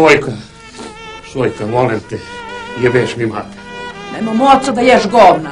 Svojka, svojka, molim te, jebeš mi mate. Nemo moca da ješ govna.